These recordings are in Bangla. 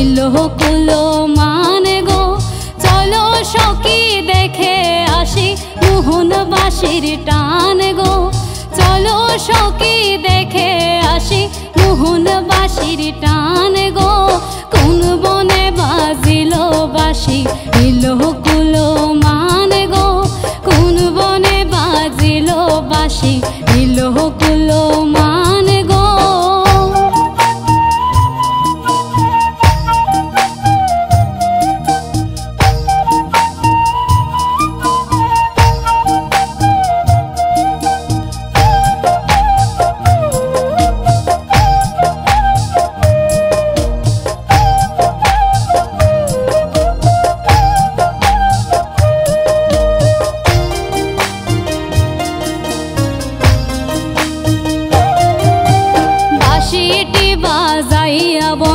লোকলো কুলো মানে গো। চলো সখী দেখে আসি মোহনবাসীর টান গো। চলো সখী দেখে আসি মোহনবাসীর টান গো। কোন বনে বাজিল বাসি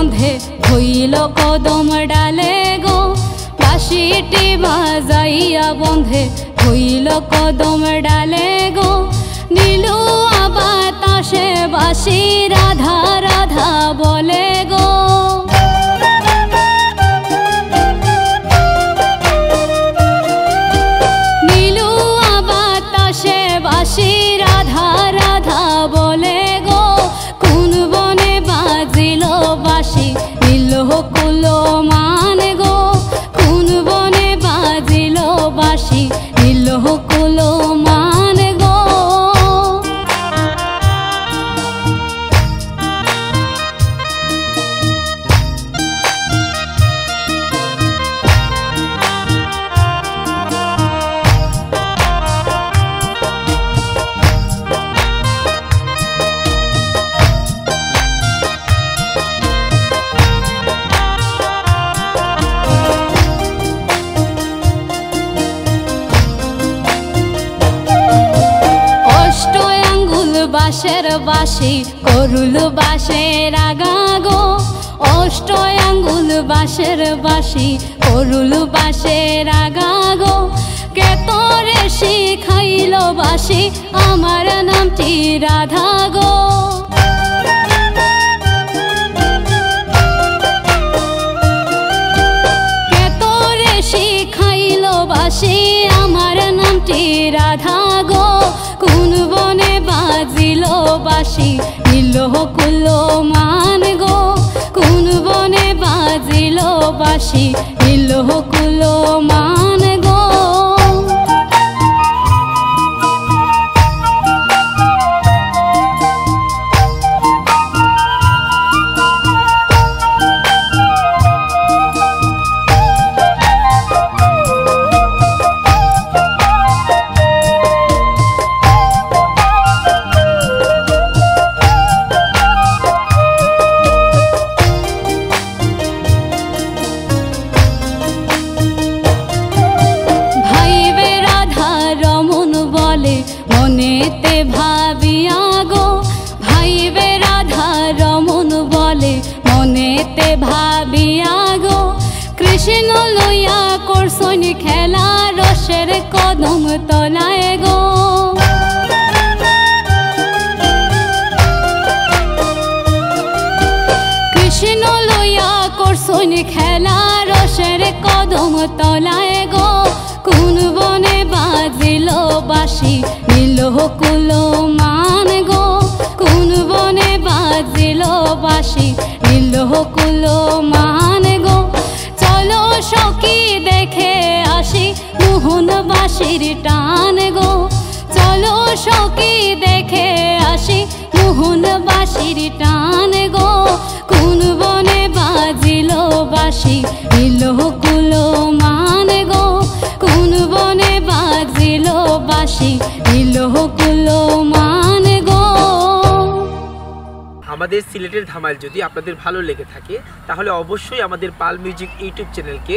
বন্ধে হইল কদম ডালে গো। বাঁশিটি বাজাইয়া বন্ধে হইল কদম ডালে গো। নীল আঙ্গুল বাসে, করুল বাসে আগা গো অষ্ট আঙ্গুল বাসের বাসি, করুল বাসে আগা গো কে তোরে শিখাইল বাসি, আমার নামটি রাধা গো বাসি নীল কুলো মান গো। কোন বনে বাজিল বাসি নীল কুলো মান মনেতে ভাবিয়া গো কৃষ্ণ লইয়া করছন খেলা রসের কদম তলায় গো। কৃষ্ণ লইয়া করছন খেলা রসের কদম তলায় গো। কোন বনে বাজিল বাসি নীল কুলো মান গো। মোহন বাসির টান গো। চলো সখী দেখে আসি মোহন বাসির টান গো। কোন বনে বাজিল বাসি ইল কুলো মান গো। কোন বনে বাজিল বাসি ইল কুলো মান গো। আমাদের সিলেটের ধামাইল যদি আপনাদের ভালো লেগে থাকে তাহলে অবশ্যই আমাদের পাল মিউজিক ইউটিউব চ্যানেলকে